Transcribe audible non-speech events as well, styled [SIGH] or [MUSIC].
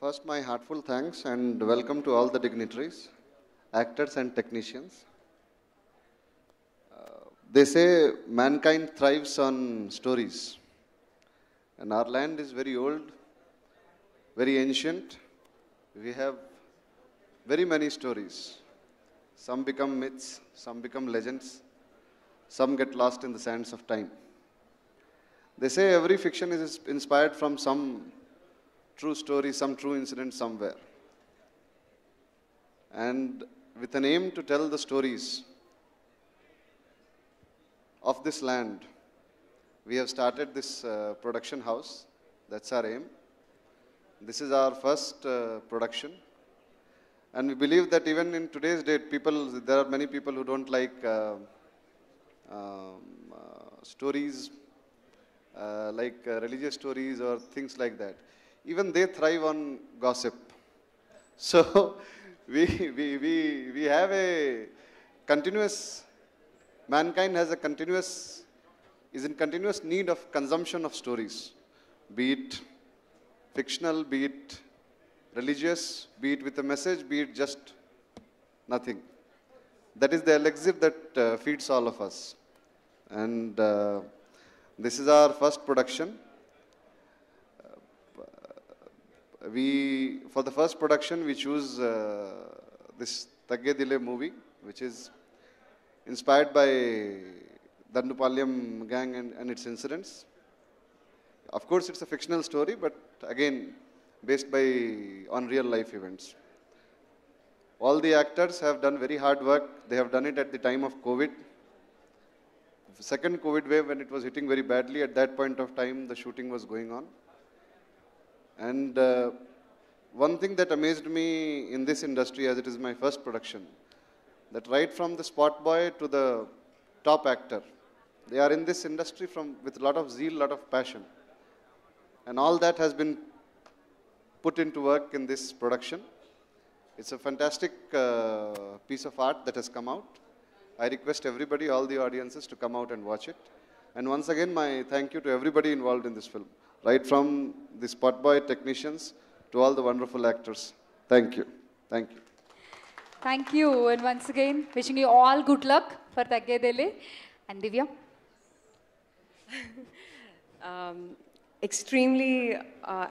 First, my heartfelt thanks and welcome to all the dignitaries, actors, and technicians. Uh, they say mankind thrives on stories, and our land is very old, very ancient. We have very many stories. Some become myths, some become legends, some get lost in the sands of time. They say every fiction is inspired from some true story, some true incident somewhere. And with an aim to tell the stories of this land, we have started this uh, production house. That's our aim. This is our first uh, production. And we believe that even in today's date, people, there are many people who don't like uh, um, uh, stories uh, like uh, religious stories or things like that. Even they thrive on gossip. So [LAUGHS] we, we, we, we have a continuous, mankind has a continuous, is in continuous need of consumption of stories, be it fictional, be it religious, be it with a message, be it just nothing. That is the elixir that uh, feeds all of us. And uh, this is our first production. Uh, we, for the first production, we choose uh, this Thaggedele movie, which is inspired by Dandupalyam gang and, and its incidents. Of course, it's a fictional story, but again, based by on real life events. All the actors have done very hard work. They have done it at the time of COVID. The second COVID wave, when it was hitting very badly, at that point of time, the shooting was going on. And uh, one thing that amazed me in this industry, as it is my first production, that right from the spot boy to the top actor, they are in this industry from with a lot of zeal, lot of passion, and all that has been put into work in this production. It's a fantastic uh, piece of art that has come out. I request everybody, all the audiences, to come out and watch it. And once again, my thank you to everybody involved in this film, right from the spot boy technicians to all the wonderful actors. Thank you. Thank you. Thank you. And once again, wishing you all good luck for Taggedele. And Divya? um, extremely uh,